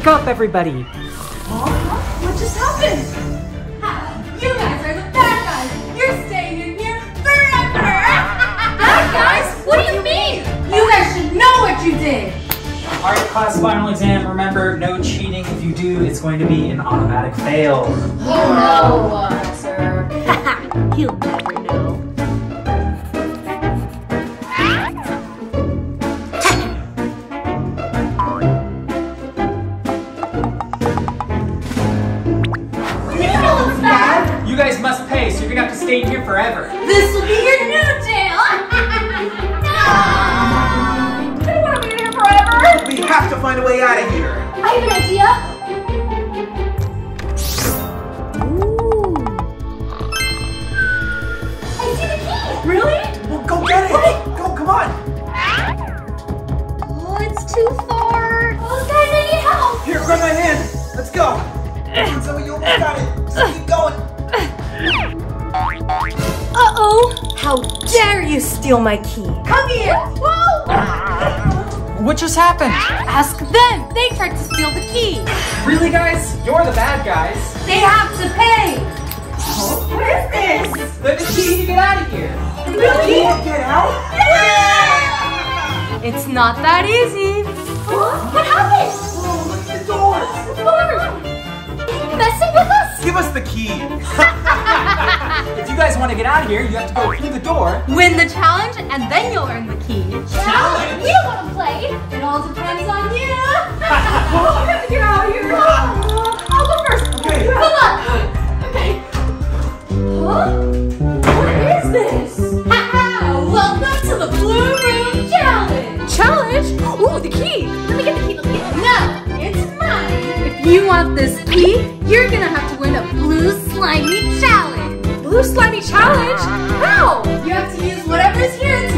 Wake up, everybody! What just happened? You guys are the bad guys. You're staying in here forever. Bad guys? What do you mean? You guys should know what you did. Alright, class final exam. Remember, no cheating. If you do, it's going to be an automatic fail. Oh no, uh, sir. He'll guys must pay, so you're gonna have to stay here forever. This will be your new jail. I don't want to be in here forever. We have to find a way out of here. I have an idea. Ooh. I see the key. Really? Well, go get it. Go, come on. Oh, it's too far. Oh, guys, I need help. Here, grab my hand. Let's go. Come on, Zoey, you almost got it. Just keep going. Uh-oh. How dare you steal my key? Come here. Whoa. What just happened? Ask them. They tried to steal the key. Really, guys? You're the bad guys. They have to pay. What is this? Let me key to get out of here. Really? Get out? It's not that easy. Huh? What happened? Oh, look at the doors. What? Messing with us? Give us the key. If you guys want to get out of here, you have to go through the door. Win the challenge and then you'll earn the key. Challenge? We don't want to play. It all depends on you. I'm gonna get out of here. I'll go first. Okay. Come on. Okay. Huh? You want this key, you're gonna have to win a blue slimy challenge. Blue slimy challenge? How? You have to use whatever's here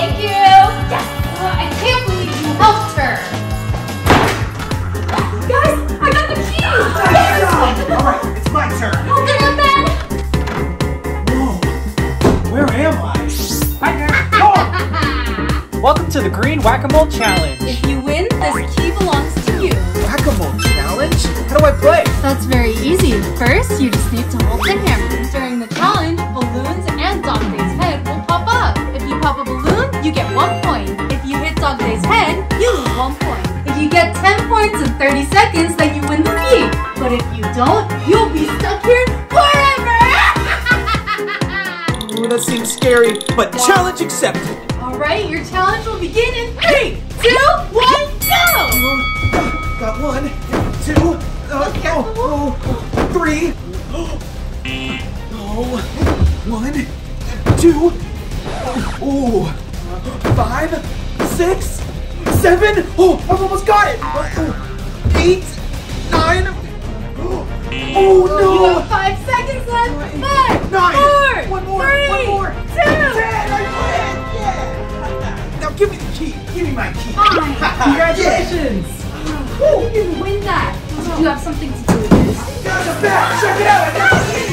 Thank you. Yes. I can't believe you helped her. Guys, I got the key! Nice job. All right, it's my turn. Open up then. Whoa. Where am I? Hi there! Oh. Welcome to the Green Whack-A-Mole Challenge. If you win, this key belongs to you. Whack-a-mole challenge? How do I play? That's very easy. First, you just need to hold the hammer. You get one point. If you hit Dogday's head, you lose one point. If you get 10 points in 30 seconds, then you win the key. But if you don't, you'll be stuck here forever! Ooh, that seems scary, but challenge accepted. Alright, your challenge will begin in three, two, one, go! Got one, two, uh, oh, oh, three. Oh, one, two, oh, five, six, seven. Oh, I've almost got it. Eight, nine, Oh You no! have five seconds left. Five, Nine! four, One more! three, one more! two. Ten! I win! Yeah! Now give me the key! Give me my key! Congratulations! Woo, you didn't win that. You have something to do with this? Got the bat! Check it out!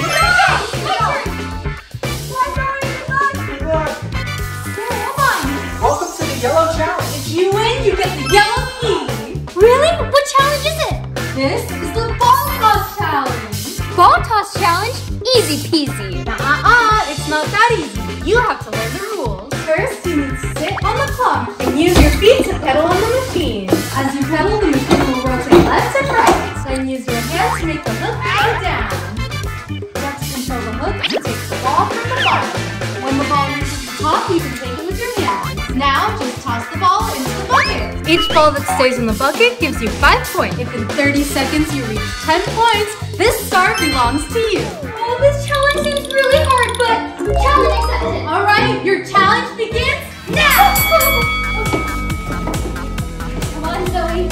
The Yellow Challenge! If you win, you get the yellow key. Really? What challenge is it? This is the ball toss challenge. Ball toss challenge? Easy peasy. Uh-uh, it's not that easy. You have to learn the rules. First, you need to sit on the clock and use your feet to pedal on the machine. As you pedal, the machine will rotate left and right. Then use your hands to make the hook go down. Have control the hook to take the ball from the bottom. When the ball reaches the top, you can take Now, just toss the ball into the bucket. Each ball that stays in the bucket gives you five points. If in 30 seconds you reach 10 points, this star belongs to you. Oh, this challenge seems really hard, but challenge accepted. All right, your challenge begins now. Come on, Zoey.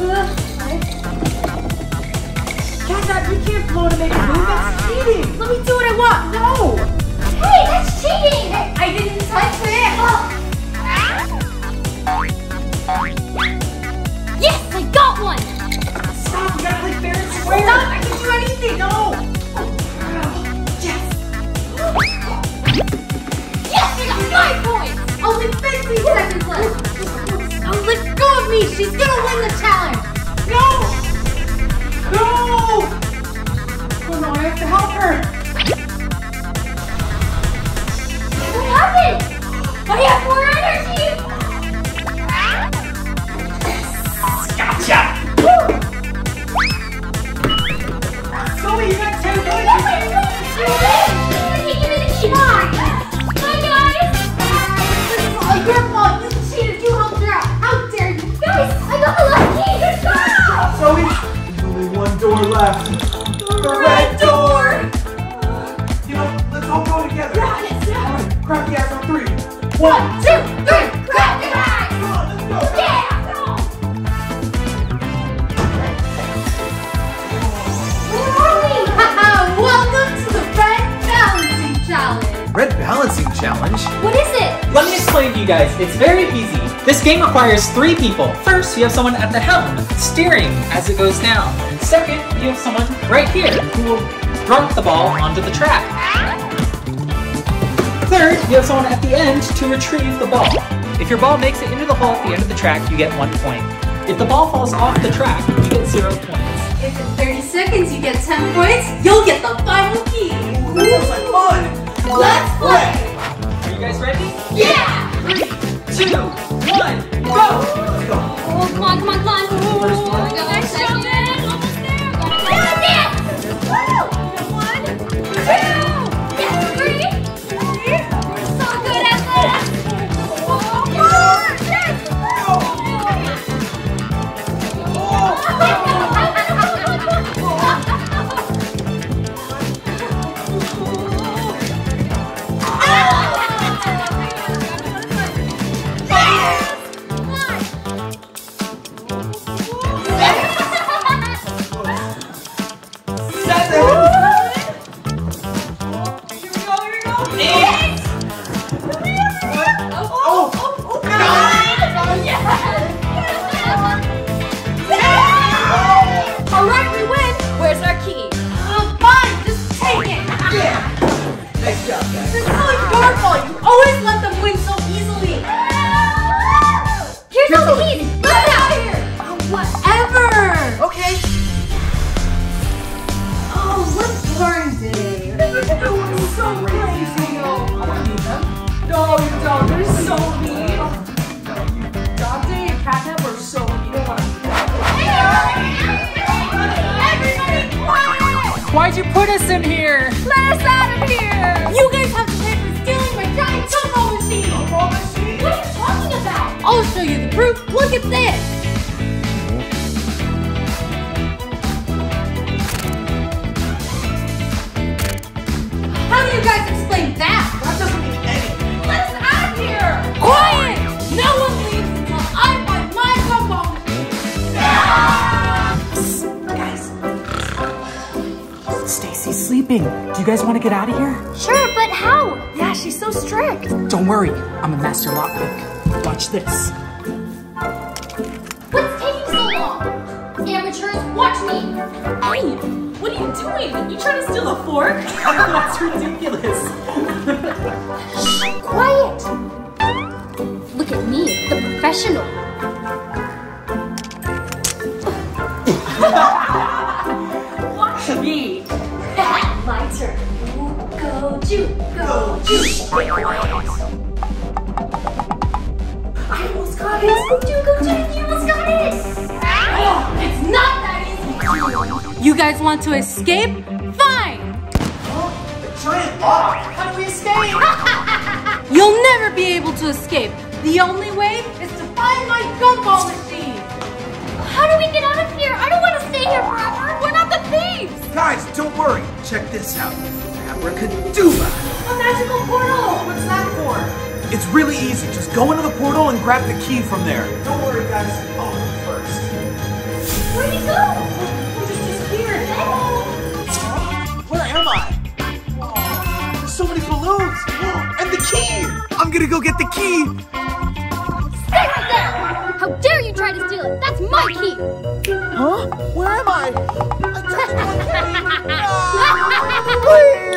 Ugh, Cat, you can't blow to make a move. That's cheating. Let me do what I want. No, Hey, that's cheating! I didn't touch it. Oh. Yes, I got one! Stop, you gotta play fair and square. Stop! I can do anything. No! Yes, I got five points! Only 15 seconds left. Now let go of me. She's gonna win the challenge. No! No! Oh no, I have to help her. What happened? I have more energy! Door left. The red door. You know, let's all go together. Yeah, let's. Alright, grab the ass on three. One, two, three. Grab your bags. Come on, let's go. Yeah! Haha, Welcome to the red balancing challenge. Red balancing challenge? What is it? Let me explain to you guys. It's very easy. This game requires three people. First, you have someone at the helm, steering as it goes down. Second, you have someone right here who will drop the ball onto the track. Third, you have someone at the end to retrieve the ball. If your ball makes it into the hole at the end of the track, you get one point. If the ball falls off the track, you get zero points. If in 30 seconds you get 10 points, you'll get the final key. That sounds like fun. Let's play. Are you guys ready? Yeah. Three, two, Hey, what are you doing? You trying to steal a fork? That's ridiculous. Quiet! Look at me, the professional. Watch me. My turn. Go, Ju, go, Ju. I almost got it. Go, Ju, go, Ju. You guys want to escape? Fine. Oh, the giant lock! How do we escape? You'll never be able to escape. The only way is to find my gumball machine. How do we get out of here? I don't want to stay here forever. We're not the thieves. Guys, don't worry. Check this out. Abracadabra! A magical portal. What's that for? It's really easy. Just go into the portal and grab the key from there. Don't worry, guys. I'll go first. Where'd he go? Key! I'm gonna go get the key! Stay right there! How dare you try to steal it? That's my key! Huh? Where am I? I touched!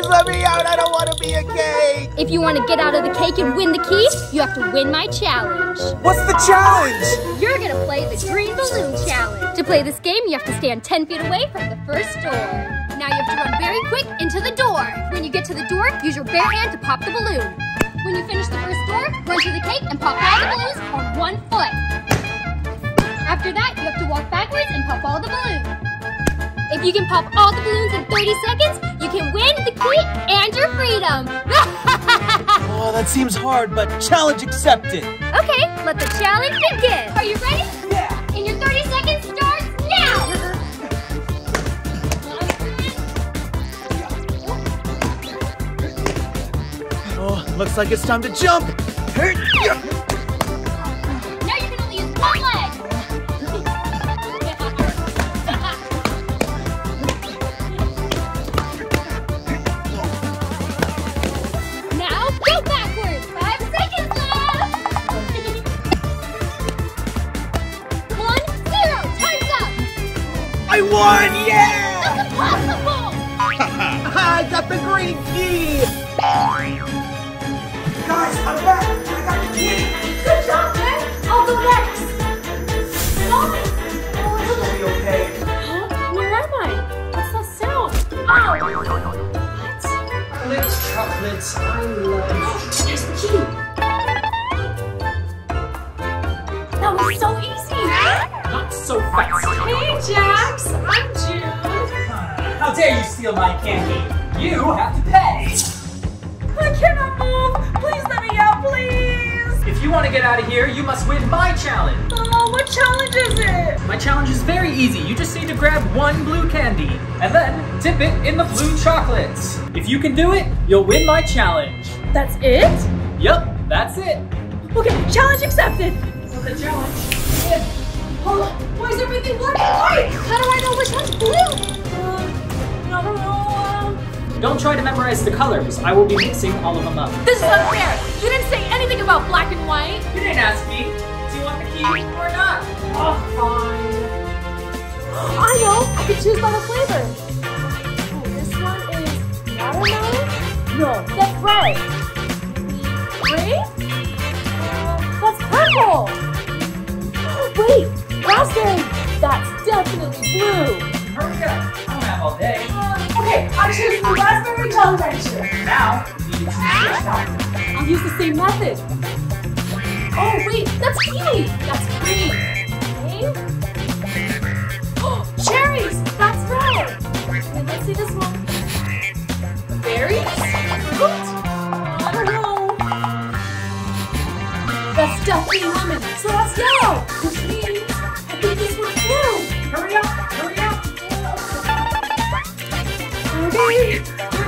Please let me out! I don't want to be a cake! If you want to get out of the cake and win the key, you have to win my challenge. What's the challenge? You're gonna play the Green Balloon Challenge. To play this game, you have to stand 10 feet away from the first door. Now you have to run very quick into the door. When you get to the door, use your bare hand to pop the balloon. When you finish the first door, run to the cake and pop all the balloons on one foot. After that, you have to walk backwards and pop all the balloons. If you can pop all the balloons in 30 seconds, you can win the key and your freedom. Oh, that seems hard, but challenge accepted. okay, let the challenge begin. Are you ready? Yeah. And your 30 seconds starts looks like it's time to jump. If you want to get out of here, you must win my challenge. Oh, what challenge is it? My challenge is very easy. You just need to grab one blue candy and then dip it in the blue chocolates. If you can do it, you'll win my challenge. That's it? Yup, that's it. Okay, challenge accepted. The challenge. Oh, why is everything black and white? How do I know which one's blue? Don't try to memorize the colors. I will be mixing all of them up. this is unfair. You didn't say anything about black and white. You didn't ask me. Do you want the key or not? Oh, fine. I know. I can choose by the flavor. Oh, this one is watermelon. No, that's red. Green? Uh, that's purple. Wait, raspberry. That's definitely blue. Hurry up. Have all day. Okay, I choose the raspberry Jolly Rancher. Now. I'll use the same method. Oh, wait, that's kiwi. That's green. Okay. Oh, cherries. That's red. And let's see this one. Berries? Fruit? I don't know. That's definitely lemon. So that's yellow. Which means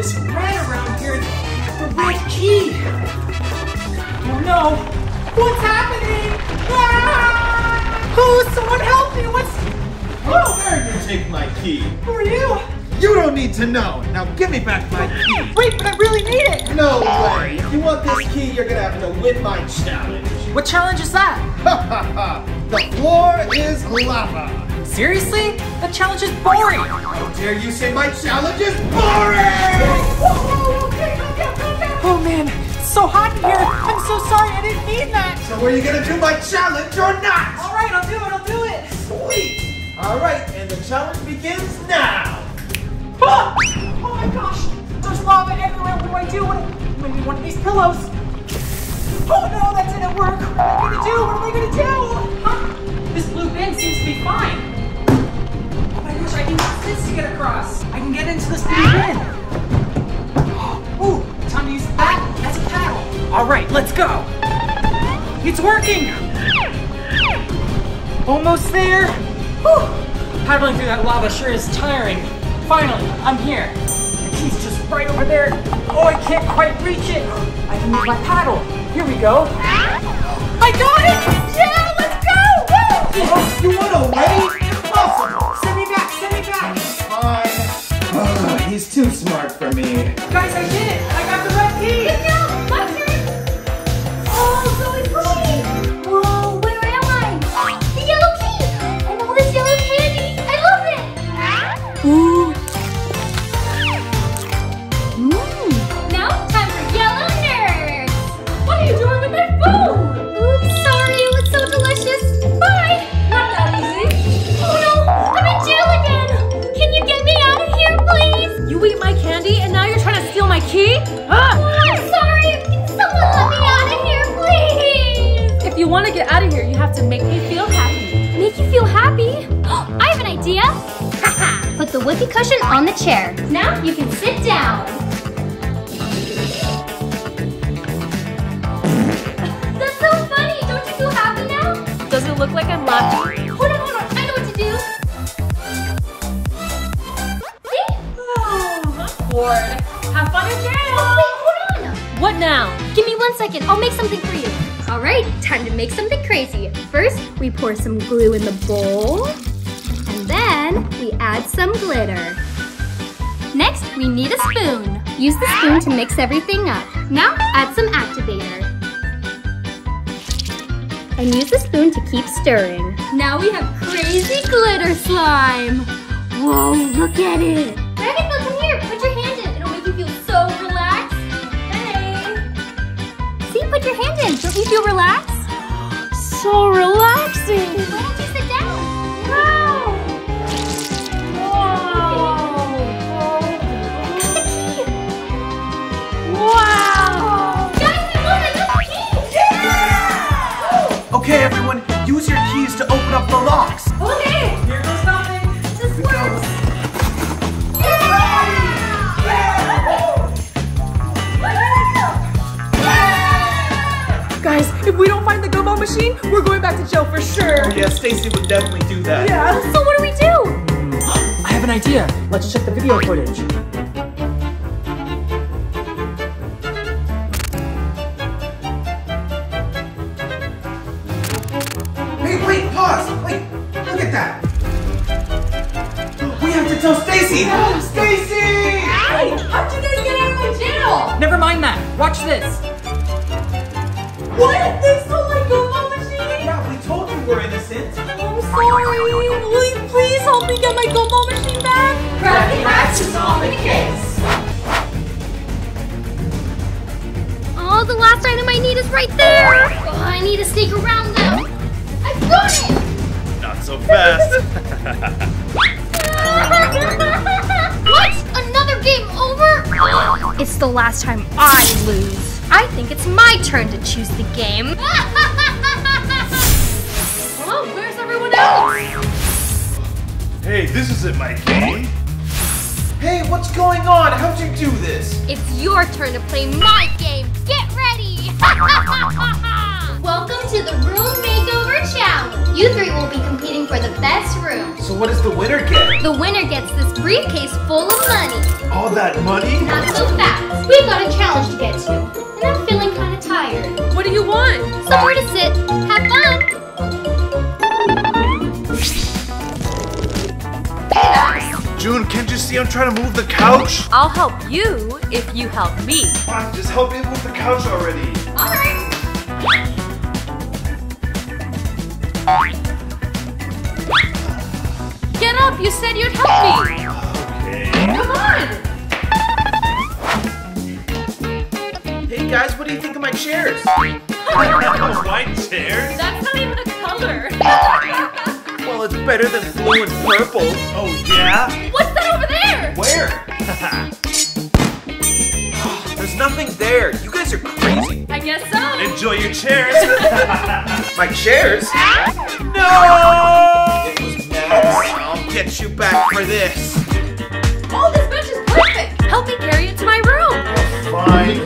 this right around here. The red key. Oh no! What's happening? Ah! Oh, someone help me! What's? Oh, dare you take my key? Who are you? You don't need to know. Now give me back my key. Wait, but I really need it. No way. If you want this key, you're gonna have to win my challenge. What challenge is that? Ha ha ha! The floor is lava. Seriously? That challenge is boring! How dare you say my challenge is boring? Oh man, it's so hot in here! I'm so sorry, I didn't mean that! So are you gonna do my challenge or not? Alright, I'll do it, I'll do it! Sweet. All right, and the challenge begins now. Ah! Oh my gosh! There's lava everywhere, what do I do? Maybe one of these pillows? Oh no, that didn't work! What am I gonna do? What am I gonna do? Huh? This blue bin seems to be fine. I can use this to get across. I can get into this blue bin. Ooh, time to use that as a paddle. Alright, let's go! It's working! Almost there! Whew. Paddling through that lava sure is tiring. Finally, I'm here. The key's just right over there. Oh, I can't quite reach it. I can use my paddle. Here we go. I got it! Yeah, let's go! Woo! Oh, you won already? Impossible. Send me back, send me back. Fine. Ugh, he's too smart for me. Guys, I did it! I got the red key! Key? I'm sorry. Can someone let me out of here, please? If you want to get out of here, you have to make me feel happy. Make you feel happy? I have an idea. Haha. Put the whoopee cushion on the chair. Now you can sit down. That's so funny. Don't you feel happy now? Does it look like I'm laughing? Hold on, hold on. I know what to do. See? I'm bored. Have fun wait, hold on. What now? Give me one second. I'll make something for you. All right, time to make something crazy. First, we pour some glue in the bowl. And then we add some glitter. Next, we need a spoon. Use the spoon to mix everything up. Now, add some activator. And use the spoon to keep stirring. Now we have crazy glitter slime. Whoa, look at it. Put your hand in. Don't you feel relaxed? So relaxing. Machine, we're going back to jail for sure. Oh, yeah, Stacy would definitely do that. Yeah. So what do we do? I have an idea. Let's check the video footage. The last item I need is right there. Oh, I need to sneak around though. I got it. Not so fast. what? Another game over? It's the last time I lose. I think it's my turn to choose the game. Oh, where's everyone else? hey, this isn't my game. Hey, what's going on? How'd you do this? It's your turn to play my game. Get! Welcome to the Room Makeover Challenge. You three will be competing for the best room. So what does the winner get? The winner gets this briefcase full of money. All that money? Not so fast. We've got a challenge to get to, and I'm feeling kind of tired. What do you want? somewhere to sit. Have fun. June, can't you see I'm trying to move the couch? I'll help you if you help me. Fine, just help me move the couch already. Get up, you said you'd help me. Okay. Come on. Hey guys, what do you think of my chairs? White chairs? That's not even a color. Well, it's better than blue and purple. Oh, yeah? What's that over there? Where? There's nothing there. You guys are crazy. I guess so. Enjoy your chairs. My chairs? No! It was Max. I'll get you back for this. Oh, this bench is perfect. Help me carry it to my room. Fine.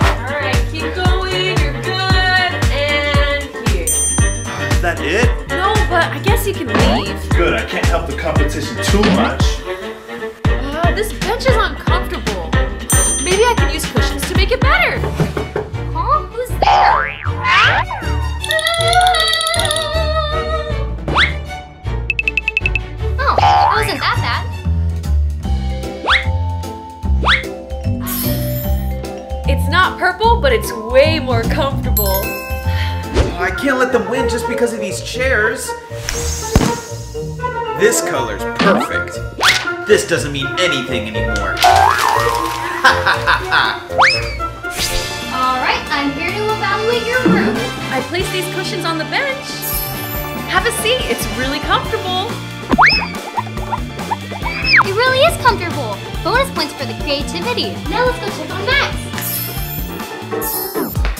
All right, keep going. You're good. And here. Is that it? No, but I guess you can leave. Good, I can't help the competition too much. Uh, this bench is uncomfortable. Maybe I can use cushions make it better. Huh? Who's there? Oh, it wasn't that bad. It's not purple, but it's way more comfortable. I can't let them win just because of these chairs. This color's perfect. This doesn't mean anything anymore. Alright, I'm here to evaluate your room. I placed these cushions on the bench. Have a seat. It's really comfortable. It really is comfortable. Bonus points for the creativity. Now let's go check on Max.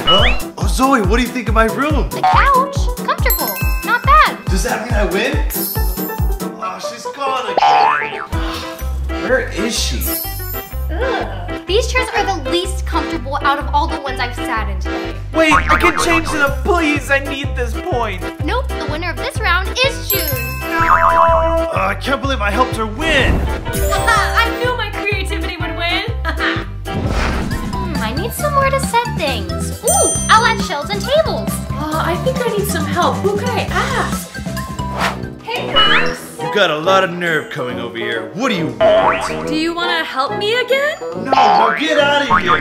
Huh? Oh, Zoey, what do you think of my room? The couch. Comfortable. Not bad. Does that mean I win? Oh, she's gone again. Where is she? These chairs are the least comfortable out of all the ones I've sat in today. Wait, I can change them, please. I need this point. Nope, the winner of this round is June. Oh, I can't believe I helped her win. I knew my creativity would win. Hmm, I need somewhere to set things. Ooh, I'll add shelves and tables. Uh, I think I need some help. Who can I ask? Hey, Max. Got a lot of nerve coming over here. What do you want? Do you want to help me again? No, now get out of here.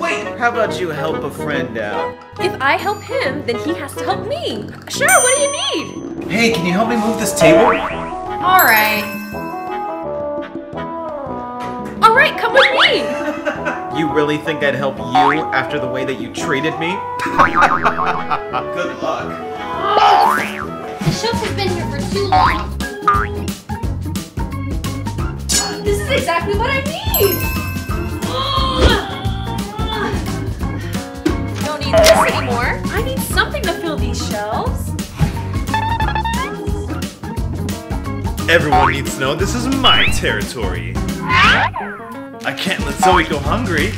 Wait, how about you help a friend out? If I help him, then he has to help me. Sure, what do you need? Hey, can you help me move this table? All right. All right, come with me. You really think I'd help you after the way that you treated me? Good luck. Oh. The shelf has been here for too long. This is exactly what I need. Don't need this anymore. I need something to fill these shelves. Everyone needs to know this is my territory. I can't let Zoey go hungry.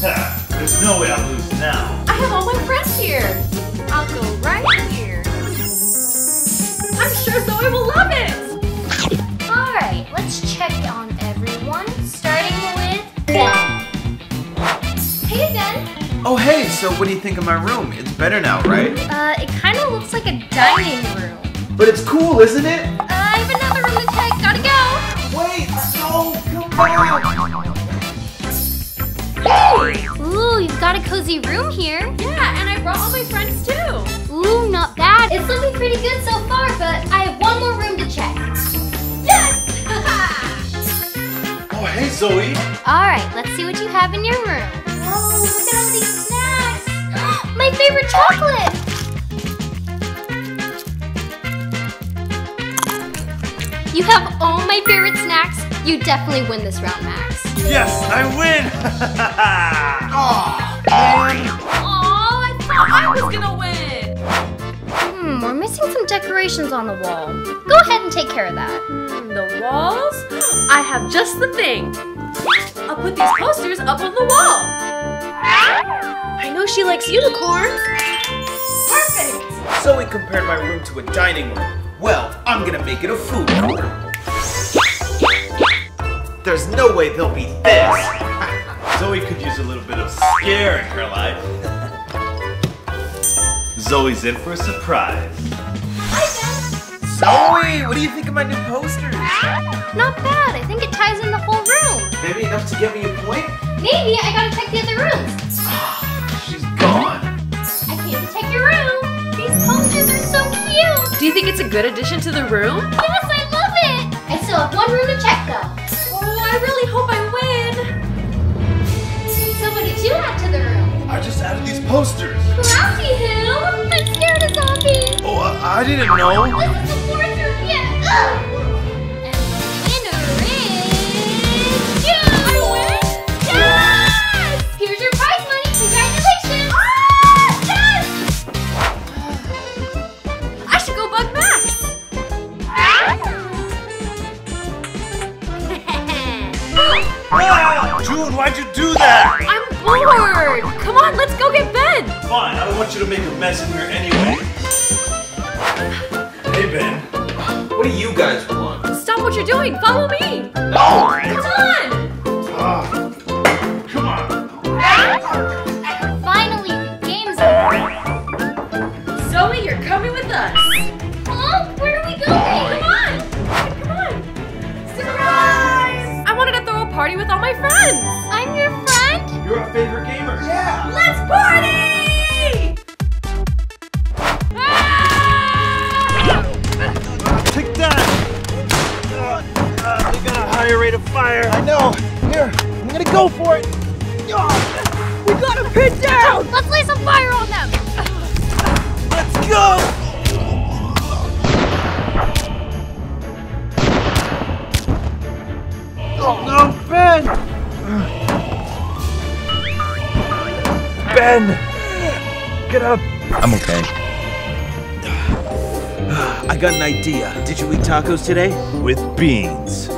There's no way I'll lose now. I have all my friends here. I'll go right here. I'm sure Zoey will love it. Alright, let's check on everyone, starting with Ben. Hey, Ben. Oh, hey, so what do you think of my room? It's better now, right? Uh, it kind of looks like a dining room. But it's cool, isn't it? Uh, I have another room to check. Gotta go. Wait, no, come on. Ooh, you've got a cozy room here. Yeah, and I brought all my friends too. Ooh, not bad. It's looking pretty good so far, but I have one more room to check. Yes! Oh, hey, Zoey. Alright, let's see what you have in your room. Whoa, look at all these snacks. My favorite chocolate. You have all my favorite snacks. You definitely win this round, Max. Yes, I win. Oh, man. I thought I was gonna win. Hmm, we're missing some decorations on the wall. Go ahead and take care of that. Hmm, the walls? I have just the thing. I'll put these posters up on the wall. I know she likes unicorns. Perfect. Zoey compared my room to a dining room. Well, I'm gonna make it a food court. There's no way they'll beat this. Zoey could use a little bit of scare in her life. Zoey's in for a surprise. Zoey, what do you think of my new posters? Not bad. I think it ties in the whole room. Maybe enough to give me a point? Maybe I gotta check the other rooms. Ah, she's gone. I came to check your room. These posters are so cute. Do you think it's a good addition to the room? Yes, I love it. I still have one room to check though. Oh, I really hope I win. So what did you add to the room? I just added these posters. I, I didn't know. This is the fourth room And the winner is you. I win. Yes. Here's your prize money. Congratulations. Ah, yes. I should go bug Max. Ah, June, why'd you do that? I'm bored. Come on, let's go get Ben. Fine, I don't want you to make a mess in here anyway. Hey, Ben. What do you guys want? Stop what you're doing. Follow me. No! Come on. Ah, come on. Finally, the game's over. Zoey, you're coming with us. Huh? Where are we going? Come on. Come on. Surprise! I wanted to throw a party with all my friends. I'm your friend. You're our favorite gamer. Yeah! Let's gonna go for it! We got him pinned down! Let's lay some fire on them. Let's go! Oh no, Ben! Ben! Get up! I'm okay. I got an idea. Did you eat tacos today? With beans.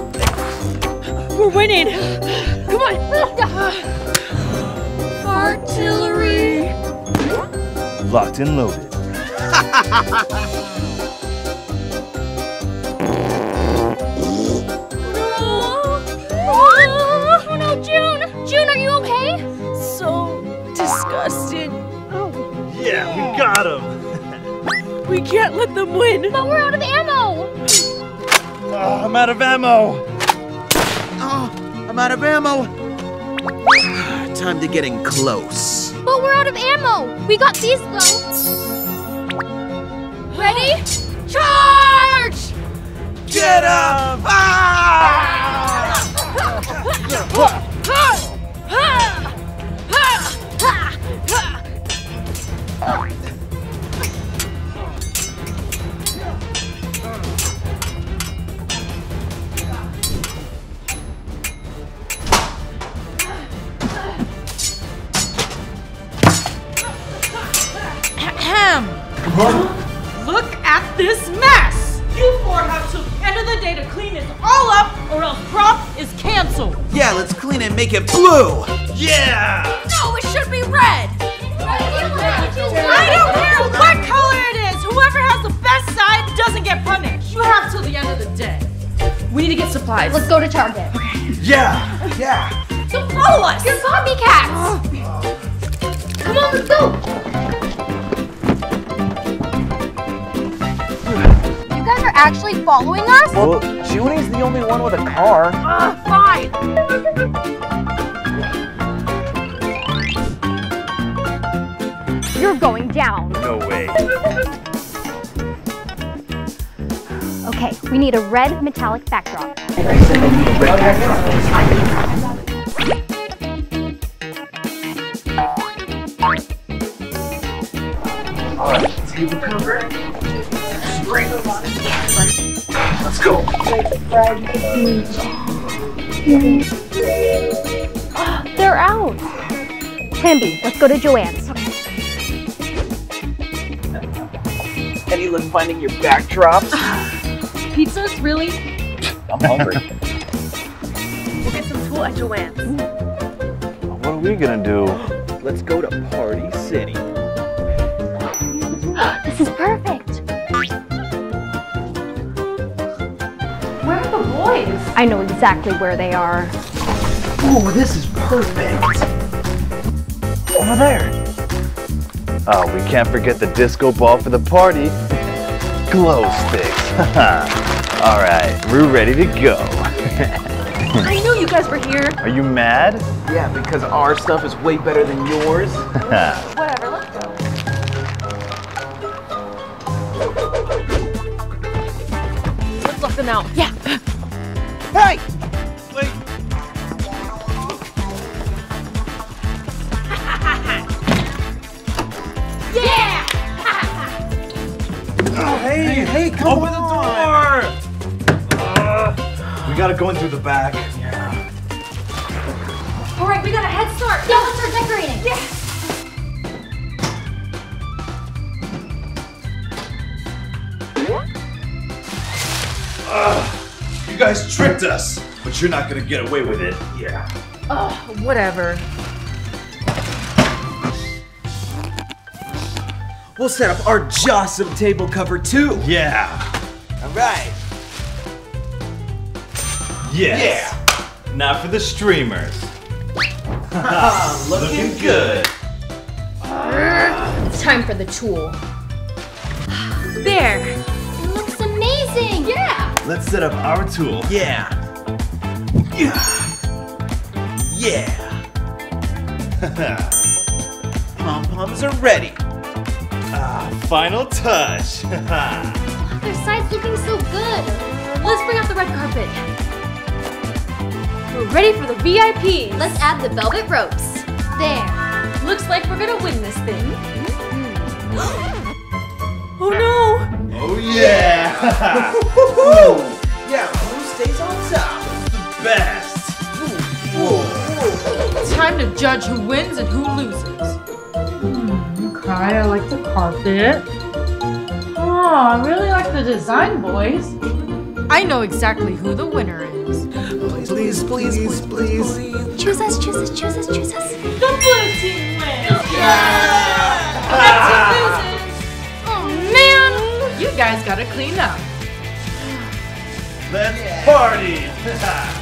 We're winning! Come on! Artillery! Locked and loaded. Oh no, June! June, are you okay? So disgusting. Oh. Yeah, we got him. We can't let them win. But we're out of ammo! Oh, I'm out of ammo. I'm out of ammo. Time to get in close. But we're out of ammo! We got these though. Ready? Charge! Get up! Ahem. Look at this mess! You four have till the end of the day to clean this all up or else prom is canceled. Yeah, let's clean it and make it blue! Yeah! No, it should be red. I don't care what color it is! Whoever has the best side doesn't get punished. You have till the end of the day. We need to get supplies. Let's go to Target. Okay. Yeah! Yeah! So follow us! You're zombie cats! Come on, let's go! Actually following us? Well, Junie's the only one with a car. Ah, fine. You're going down. No way. Okay, we need a red metallic backdrop. All right, Let's go. They're out. Plan B, let's go to Jo-Ann's. Any luck finding your backdrops? Pizzas, really? I'm hungry. We'll get some tulle at Jo-Ann's. What are we gonna do? Let's go to Party City. This is perfect. Where are the boys? I know exactly where they are. Ooh, this is perfect. Over there. Oh, we can't forget the disco ball for the party. Glow sticks. All right, we're ready to go. I knew you guys were here. Are you mad? Yeah, because our stuff is way better than yours. Whatever, let's go. Let's lock them out. Yeah. We gotta go in through the back. Yeah. All right, we got a head start. Yeah, let's start decorating. Yeah. You guys tricked us, but you're not gonna get away with it. Yeah. Oh, whatever. We'll set up our Jossum table cover too. Yeah. All right. Yes. Now for the streamers. Looking good. It's time for the tulle. There. It looks amazing. Yeah. Let's set up our tulle. Yeah. Yeah. Pom poms are ready. Ah, final touch. Their side's looking so good. Let's bring out the red carpet. We're ready for the VIPs. Let's add the velvet ropes. There. Looks like we're gonna win this thing. oh no! oh yeah. Yeah, who stays on top? The Best. Time to judge who wins and who loses. Hmm, okay, I like the carpet. Oh, I really like the design, boys. I know exactly who the winner is. Please, please, please. Choose us, choose us, choose us, choose us. The blue team wins! Red team loses! Oh man! You guys gotta clean up. Let's party.